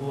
我